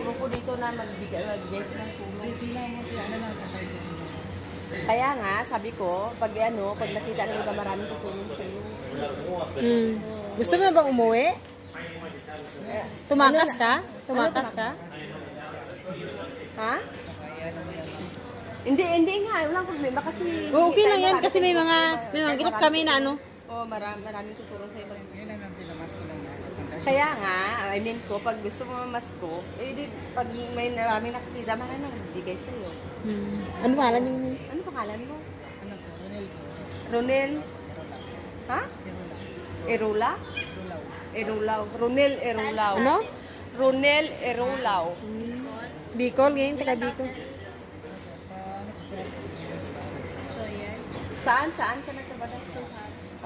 grupo dito na magbigay, magbigay sila ng tulong. Hindi sila mo tiya na lang. Kaya nga, sabi ko, pag ano, pag nakita ng iba maraming tutulong sa iyo. Hmm. Gusto mo bang umuwi? Tumakas ka? Tumakas ka? Ha? Hindi, hindi nga. Walang problema kasi... Oh, okay lang yan kasi may mga may mga group kami na ano. Oo, oh, marami, maraming tutulong sa iba. Ngayon lang natin namas ko lang na. Kaya nga, I mean ko, pag gusto mo mamasko, eh di, pag may maraming nakikita, maraming nagbibigay sa iyo. Hmm. Ano pangalan yung Ano pangalan mo? Ano po, Ronel po. Ronel? Ha? Erula? Erulaw. Ronel Erulaw. Ano? Ronel Erulaw. Bicol, ngayon, taga Bicol. Saan? Saan ka nagtrabaho?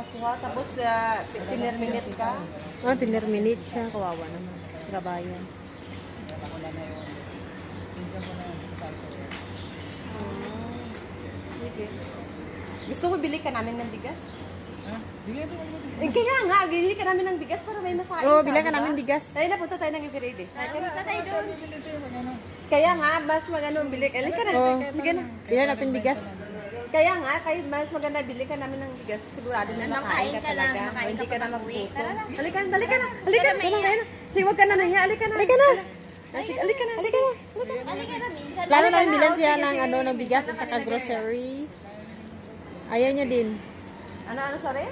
Kasuha. Tapos, uh, tinerminate ka? Oh, tinerminate siya. Kawawa naman. Sa kabayan. Ako na na yun. Pinsan ko na yun sa Alto. Sige. Gusto mo bili ka namin ng bigas? Ha? Sige, ito mo. Eh, kaya nga, bili ka namin ng bigas para may masahin Oo, ka, bilang ka namin bigas. Tayo na, punta tayo ng everyday. Punta tayo doon. Ano. Kaya nga, mas magano bili ka. Halika na. Oo. Bilan natin bigas. Kaya nga, kahit mas maganda bili ka namin ng bigas, sigurado na makain ka talaga. O, hindi ka na magbuto. Halika na, halika na. Halika na, halika na. Sige, huwag ka na nahiya. Halika na. Halika na. Sige, halika na. Halika na. Plano namin bilan siya ng ano ng bigas at saka grocery. Ayaw niya din. Ano, ano, sorry?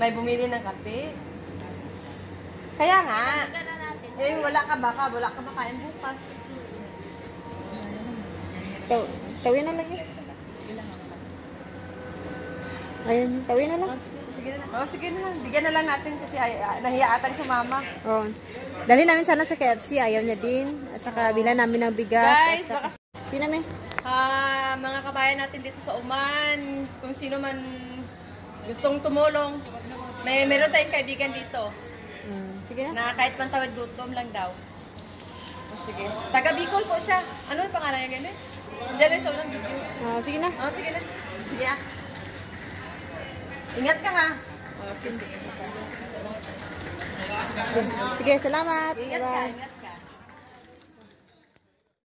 May bumili ng kape. Kaya nga, eh, wala ka baka, wala ka makain bukas. Taw tawin na lang yun. Ayan, tawin na lang. Sige na. Oh, sige na. Bigyan na lang natin kasi ay, ah, nahiya atang si mama. Oh. Dali namin sana sa KFC, ayaw niya din. At saka bilan namin ng bigas. Guys, saka... baka Sino may? Ah, mga kabayan natin dito sa Oman, kung sino man gustong tumulong, may meron tayong kaibigan dito Hmm. Sige na. na kahit pantawid gutom lang daw. Oh, sige. Taga Bicol po siya. Ano yung pangalan niya ganun? Diyan sa unang video. Oh, sige na. Oh, sige na. Sige ah. Ingat ka ha. Okay, sige. Sige, salamat. Ingat ka, Bye-bye. ingat.